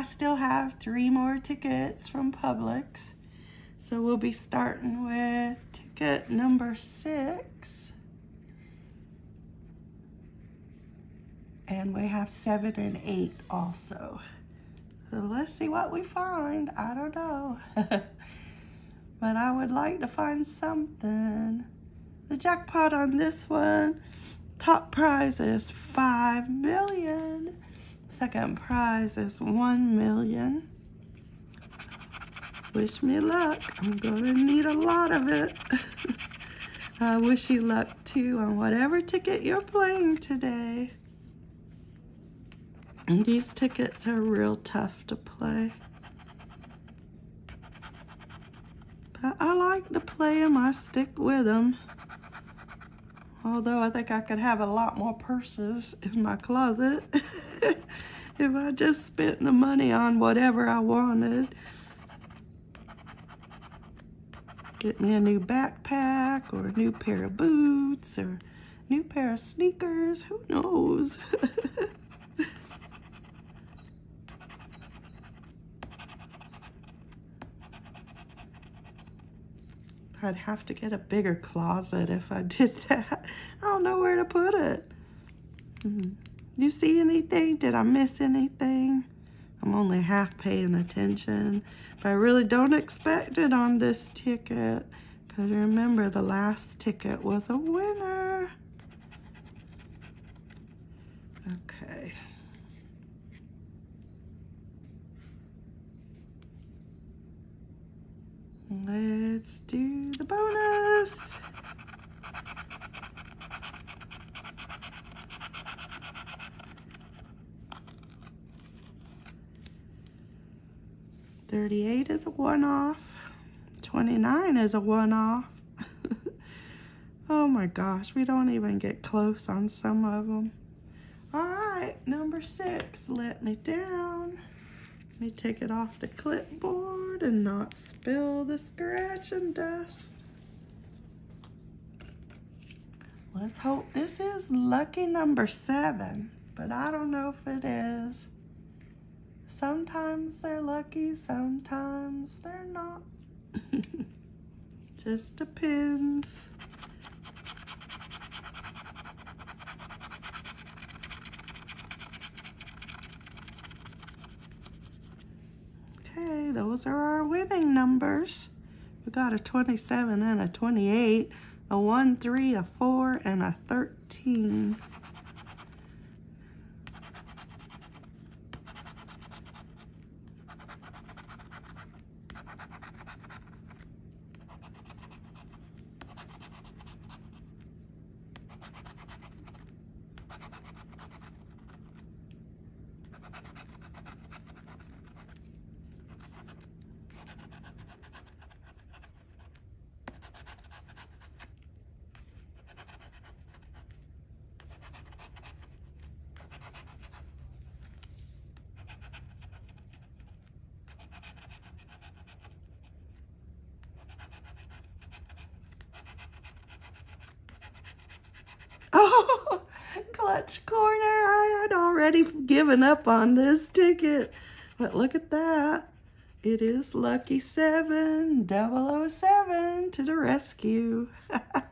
I still have three more tickets from Publix. So we'll be starting with ticket number six. And we have seven and eight also. So let's see what we find. I don't know. but I would like to find something. The jackpot on this one, top prize is 5 million. Second prize is 1 million. Wish me luck. I'm gonna need a lot of it. I wish you luck too on whatever ticket you're playing today. And these tickets are real tough to play. But I like to play them. I stick with them. Although I think I could have a lot more purses in my closet if I just spent the money on whatever I wanted. Get me a new backpack or a new pair of boots or new pair of sneakers. Who knows? I'd have to get a bigger closet if I did that. I don't know where to put it. Mm. You see anything? Did I miss anything? I'm only half paying attention. But I really don't expect it on this ticket. Because remember, the last ticket was a winner. Okay. 38 is a one-off. 29 is a one-off. oh my gosh, we don't even get close on some of them. All right, number six, let me down. Let me take it off the clipboard and not spill the scratch and dust. Let's hope this is lucky number seven, but I don't know if it is. Sometimes they're lucky, sometimes they're not. Just depends. Okay, those are our winning numbers. We got a 27 and a 28, a 1, 3, a 4, and a 13. Oh, clutch corner. I had already given up on this ticket. But look at that. It is Lucky 7, 007 to the rescue.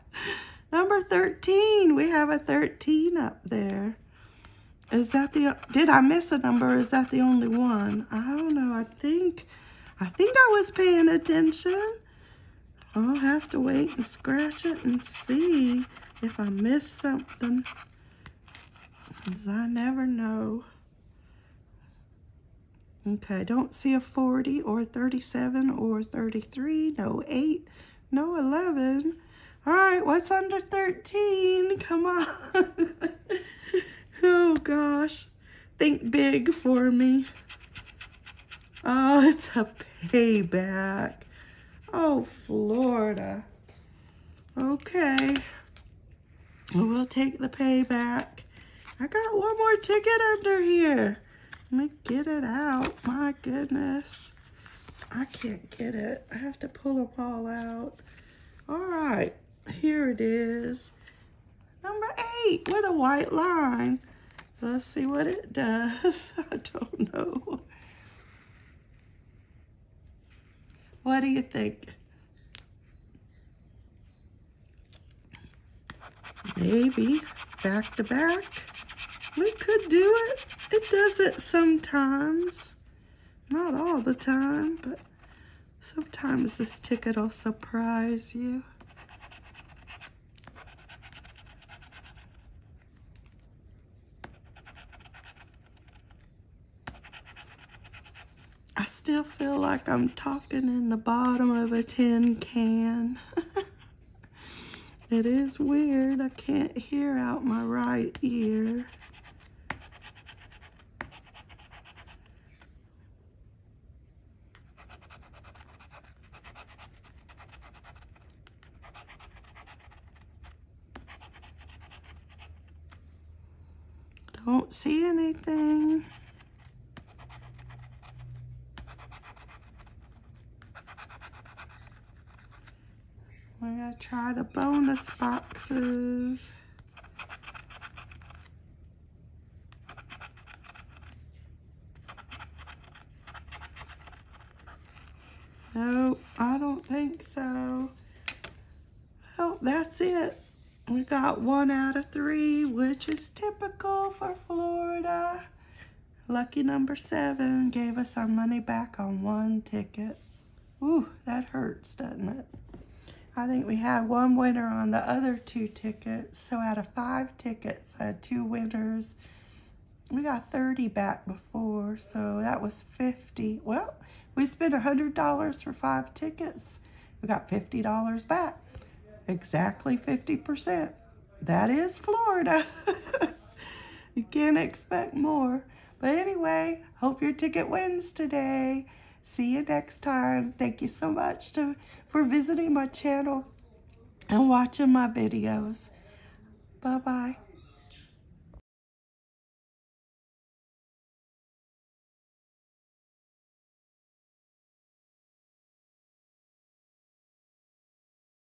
Number 13. We have a 13 up there. Is that the, did I miss a number? is that the only one? I don't know. I think, I think I was paying attention. I'll have to wait and scratch it and see if I miss something. Because I never know. Okay, don't see a 40 or 37 or 33. No 8, no 11. All right, what's under 13? Come on. oh, gosh. Think big for me. Oh, it's a payback. Oh, Florida. Okay. We'll take the payback. I got one more ticket under here. Let me get it out. My goodness. I can't get it. I have to pull them all out. All right. Here it is. Number eight with a white line. Let's see what it does. I don't know. What do you think? Maybe back to back. We could do it. It does it sometimes. Not all the time, but sometimes this ticket will surprise you. I still feel like I'm talking in the bottom of a tin can. it is weird. I can't hear out my right ear. Don't see anything. We're to try the bonus boxes. No, I don't think so. Oh, that's it. We got one out of three, which is typical for Florida. Lucky number seven gave us our money back on one ticket. Ooh, that hurts, doesn't it? I think we had one winner on the other two tickets. So out of five tickets, I had two winners. We got 30 back before, so that was 50. Well, we spent $100 for five tickets. We got $50 back. Exactly 50%. That is Florida. you can't expect more. But anyway, hope your ticket wins today. See you next time. Thank you so much to, for visiting my channel and watching my videos. Bye-bye.